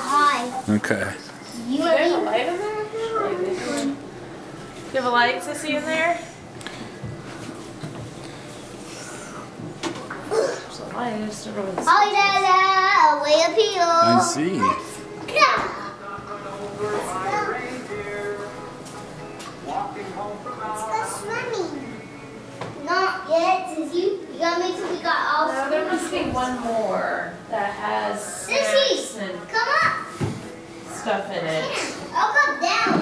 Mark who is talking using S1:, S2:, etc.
S1: Uh, okay.
S2: You
S3: Do you have a
S2: want
S3: light in there? Do you have a light, Sissy, in there? There's a light, I just don't know what it's- oh,
S2: Holly Dada, way up here.
S1: I see.
S2: Yeah. Let's go swimming. Not yet, Sissy. You gotta make sure we got all
S3: No, there must be one more stuff in
S2: it.
S3: I'll
S2: come
S3: down.